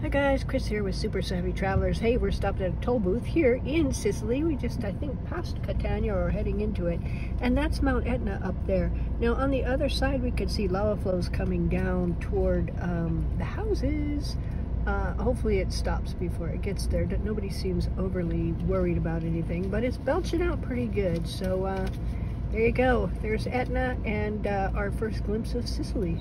Hi guys, Chris here with Super Savvy Travelers. Hey, we're stopped at a toll booth here in Sicily. We just, I think, passed Catania or heading into it. And that's Mount Etna up there. Now on the other side, we could see lava flows coming down toward um, the houses. Uh, hopefully it stops before it gets there. Nobody seems overly worried about anything, but it's belching out pretty good. So uh, there you go. There's Etna and uh, our first glimpse of Sicily.